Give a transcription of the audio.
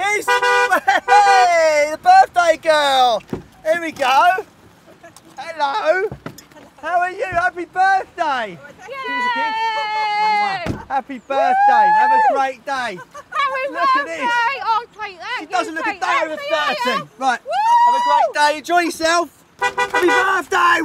is. Hey, the birthday girl. Here we go. Hello. How are you? Happy birthday. Yay. Happy birthday. Have a great day. Happy look birthday. at this. I'll take that. She doesn't look a day over 30. Right. Have a great day. Enjoy yourself. Happy birthday.